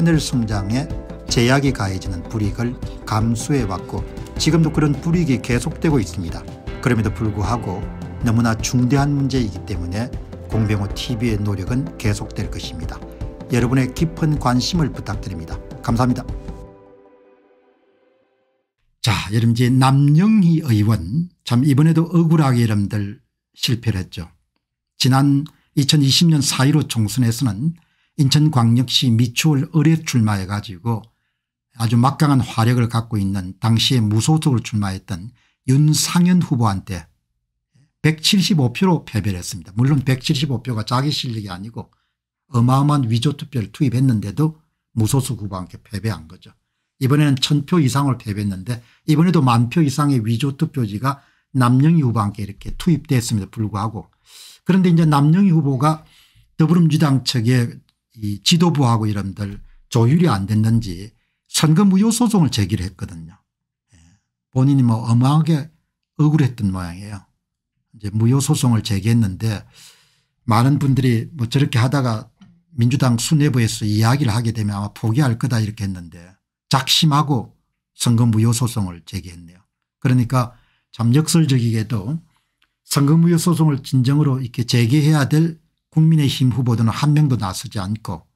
채널 성장에 제약이 가해지는 불이익을 감수해왔고 지금도 그런 불이익이 계속되고 있습니다. 그럼에도 불구하고 너무나 중대한 문제이기 때문에 공병호TV의 노력은 계속될 것입니다. 여러분의 깊은 관심을 부탁드립니다. 감사합니다. 자 여러분 이제 남영희 의원 참 이번에도 억울하게 여러분들 실패를 했죠. 지난 2020년 4.15 총선에서는 인천광역시 미추홀 을에 출마해 가지고 아주 막강한 화력을 갖고 있는 당시에 무소속으로 출마했던 윤상현 후보한테 175표로 패배를 했습니다. 물론 175표가 자기 실력이 아니고 어마어마한 위조투표를 투입했는데도 무소속 후보한테 패배한 거죠. 이번에는 1000표 이상을 패배했는데 이번에도 만표 이상의 위조투표지가 남영희 후보한테 이렇게 투입됐음에도 불구하고 그런데 이제 남영희 후보가 더불어민주당 측에 이 지도부하고 이런들 조율이 안 됐는지 선거 무효 소송을 제기를 했거든요. 예. 본인이 뭐 어마하게 억울했던 모양이에요. 이제 무효 소송을 제기했는데 많은 분들이 뭐 저렇게 하다가 민주당 수뇌부에서 이야기를 하게 되면 아마 포기할 거다 이렇게 했는데 작심하고 선거 무효 소송을 제기했네요. 그러니까 참 역설적이게도 선거 무효 소송을 진정으로 이렇게 제기해야 될 국민의힘 후보들은 한 명도 나서지 않고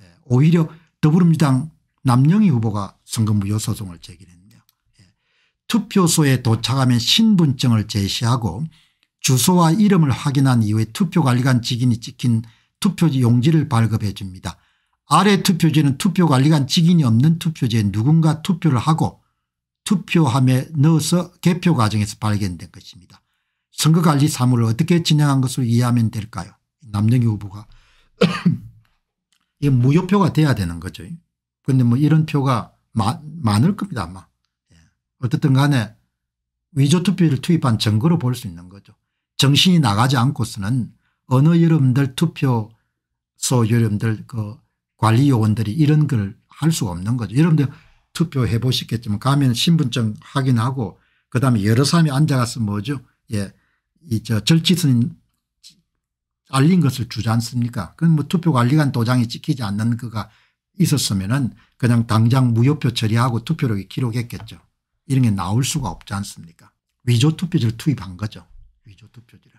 예, 오히려 더불어민주당 남영희 후보가 선거무효 소송을 제기했네요. 예, 투표소에 도착하면 신분증을 제시하고 주소와 이름을 확인한 이후에 투표관리관 직인이 찍힌 투표지 용지를 발급해 줍니다. 아래 투표지는 투표관리관 직인이 없는 투표지에 누군가 투표를 하고 투표함에 넣어서 개표 과정에서 발견된 것입니다. 선거관리 사무를 어떻게 진행한 것으로 이해하면 될까요 남영희 후보가 이 무효표가 돼야 되는 거죠. 그런데 뭐 이런 표가 마, 많을 겁니다 아마. 예. 어떻든 간에 위조투표를 투입한 증거로 볼 수 있는 거죠. 정신이 나가지 않고서는 어느 여러분들 투표소 여러분들 그 관리 요원들이 이런 걸 할 수가 없는 거죠. 여러분들 투표해 보시겠지만 가면 신분증 확인하고 그다음에 여러 사람이 앉아가서 뭐죠. 예. 이 저 절지선 알린 것을 주지 않습니까 그건 뭐 투표관리관 도장이 찍히지 않는 거가 있었으면 그냥 당장 무효표 처리하고 투표를 기록했겠죠. 이런 게 나올 수가 없지 않습니까 위조 투표지를 투입한 거죠. 위조 투표지를.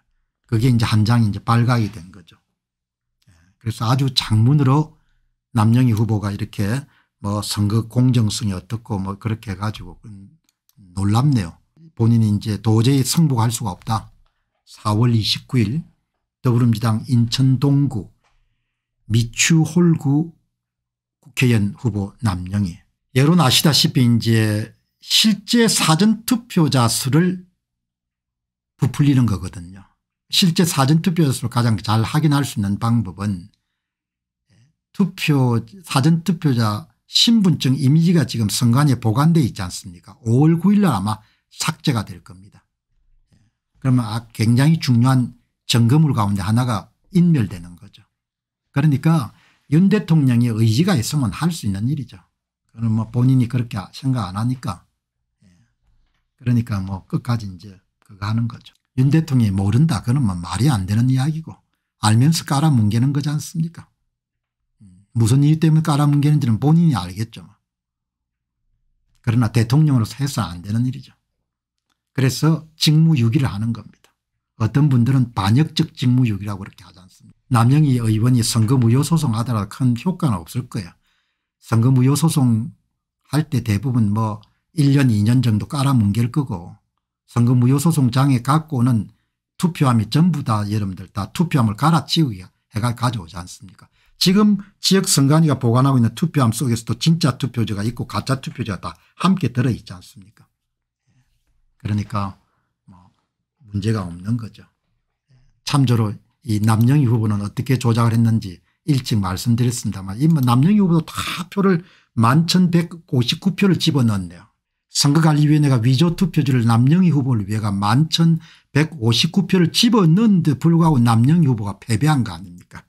그게 이제 한 장이 이제 발각이 된 거죠. 예, 그래서 아주 장문으로 남영희 후보가 이렇게 뭐 선거 공정성이 어떻고 뭐 그렇게 해가지고 놀랍네요. 본인이 이제 도저히 승복할 수가 없다. 4월 29일 더불어민주당 인천동구 미추홀구 국회의원 후보 남영희 여론 아시다시피 이제 실제 사전투표자 수를 부풀리는 거거든요. 실제 사전투표자 수를 가장 잘 확인할 수 있는 방법은 투표 사전투표자 신분증 이미지가 지금 선관위에 보관되어 있지 않습니까 5월 9일 날 아마 삭제가 될 겁니다. 그러면 아, 굉장히 중요한 점검물 가운데 하나가 인멸되는 거죠. 그러니까 윤 대통령의 의지가 있으면 할 수 있는 일이죠. 그럼 뭐 본인이 그렇게 생각 안 하니까 예. 그러니까 뭐 끝까지 이제 그거 하는 거죠. 윤 대통령이 모른다 그러면 뭐 말이 안 되는 이야기고 알면서 깔아뭉개는 거지 않습니까 음. 무슨 이유 때문에 깔아뭉개는지는 본인이 알겠죠. 뭐. 그러나 대통령으로서 해서 안 되는 일이죠. 그래서 직무유기를 하는 겁니다. 어떤 분들은 반역적 직무유기라고 그렇게 하지 않습니다. 남영희 의원이 선거 무효 소송 하더라도 큰 효과는 없을 거예요. 선거 무효 소송 할 때 대부분 뭐 1년 2년 정도 깔아뭉갤 거고 선거 무효 소송장에 갖고 오는 투표함이 전부 다 여러분들 다 투표함을 갈아치우게 해가 가져오지 않습니까 지금 지역선관위가 보관하고 있는 투표함 속에서도 진짜 투표지가 있고 가짜 투표지가 다 함께 들어있지 않습니까 그러니까 뭐 문제가 없는 거죠. 참조로 이 남영희 후보는 어떻게 조작을 했는지 일찍 말씀드렸습니다만 이뭐 남영희 후보도 다 표를 11,159표를 집어넣었네요. 선거관리위원회가 위조투표지를 남영희 후보를 위해가 11,159표를 집어넣는데 불구하고 남영희 후보가 패배한 거 아닙니까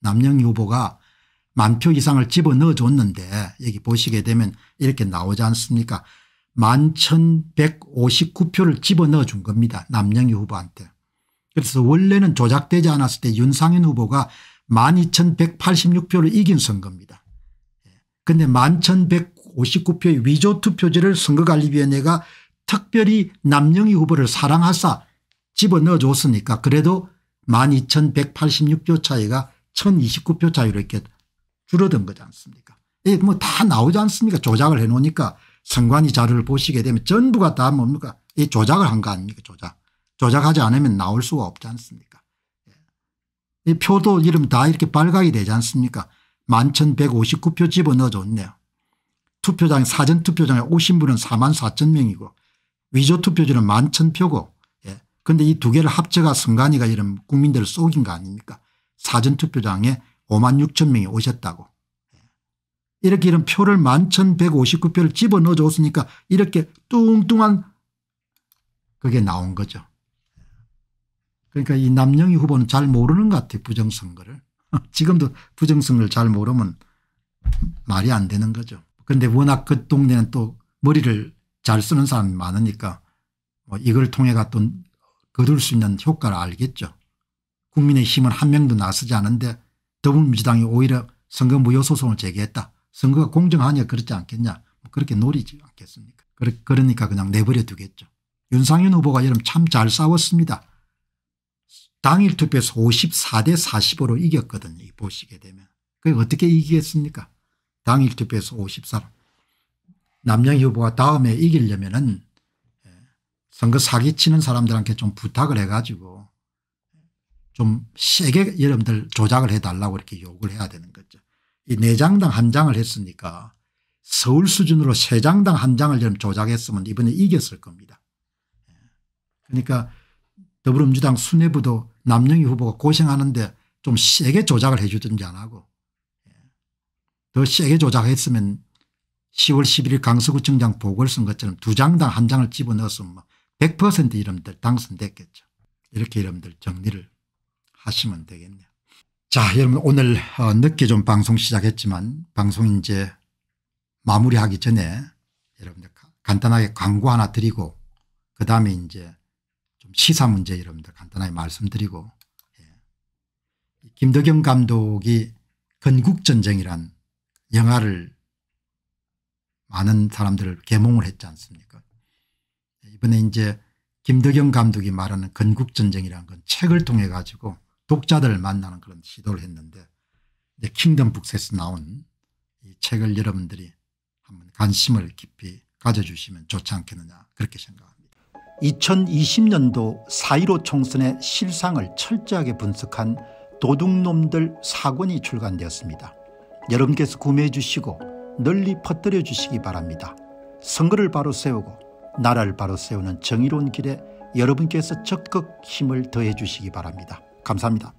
남영희 후보가 만표 이상을 집어넣어 줬는데 여기 보시게 되면 이렇게 나오지 않습니까 11,159표를 집어넣어 준 겁니다. 남영희 후보한테. 그래서 원래는 조작되지 않았을 때 윤상현 후보가 12,186표를 이긴 선거입니다. 그런데 11,159표의 위조투표지를 선거관리위원회가 특별히 남영희 후보를 사랑하사 집어넣어 줬으니까 그래도 12,186표 차이가 1,029표 차이로 이렇게 줄어든 거지 않습니까 뭐 다 나오지 않습니까 조작을 해놓으니까 선관위 자료를 보시게 되면 전부가 다 뭡니까 이 조작을 한 거 아닙니까 조작. 조작하지 않으면 나올 수가 없지 않습니까 이 표도 이름 다 이렇게 발각이 되지 않습니까 11,159표 집어넣어줬네요. 투표장 사전투표장에 오신 분은 4만 4천 명이고 위조투표지는 1만 천표고 예. 그런데 이 두 개를 합쳐가 선관위가 이런 국민들을 속인 거 아닙니까 사전투표장에 5만 6천 명이 오셨다고 이렇게 이런 표를 11,159표를 집어넣어 줬으니까 이렇게 뚱뚱한 그게 나온 거죠. 그러니까 이 남영희 후보는 잘 모르는 것 같아요. 부정선거를. 지금도 부정선거를 잘 모르면 말이 안 되는 거죠. 그런데 워낙 그 동네는 또 머리를 잘 쓰는 사람이 많으니까 뭐 이걸 통해 가 또 거둘 수 있는 효과를 알겠죠. 국민의힘은 한 명도 나서지 않은데 더불어민주당이 오히려 선거 무효 소송을 제기했다. 선거가 공정하냐 그렇지 않겠냐 뭐 그렇게 노리지 않겠습니까 그러니까 그냥 내버려 두겠죠. 윤상현 후보가 여러분 참잘 싸웠습니다. 당일 투표에서 54대 40으로 이겼거든요. 보시게 되면. 그게 어떻게 이기겠습니까 당일 투표에서 54. 남영희 후보가 다음에 이기려면은 예, 선거 사기 치는 사람들한테 좀 부탁을 해가지고 좀 세게 여러분들 조작을 해달라고 이렇게 요구를 해야 되는 거죠. 이 4장당 한 장을 했으니까 서울 수준으로 3장당 한 장을 좀 조작했으면 이번에 이겼을 겁니다. 예. 그러니까 더불어민주당 수뇌부도 남영희 후보가 고생하는데 좀 세게 조작을 해 주든지 안 하고 예. 더 세게 조작했으면 10월 11일 강서구청장 보궐선거처럼 두 장당 한 장을 집어넣었으면 100% 이름들 당선됐겠죠. 이렇게 이름들 정리를 하시면 되겠네요. 자 여러분 오늘 어, 늦게 좀 방송 시작했지만 방송 이제 마무리하기 전에 여러분들 간단하게 광고 하나 드리고 그 다음에 이제 좀 시사 문제 여러분들 간단하게 말씀드리고 예. 김덕영 감독이 건국전쟁이란 영화를 많은 사람들을 개몽을 했지 않습니까 이번에 이제 김덕영 감독이 말하는 건국전쟁이라는 건 책을 통해 가지고 독자들을 만나는 그런 시도를 했는데 킹덤 북스에서 나온 이 책을 여러분들이 한번 관심을 깊이 가져주시면 좋지 않겠느냐 그렇게 생각합니다. 2020년도 4.15 총선의 실상을 철저하게 분석한 도둑놈들 사권이 출간되었습니다. 여러분께서 구매해 주시고 널리 퍼뜨려 주시기 바랍니다. 선거를 바로 세우고 나라를 바로 세우는 정의로운 길에 여러분께서 적극 힘을 더해 주시기 바랍니다. 감사합니다.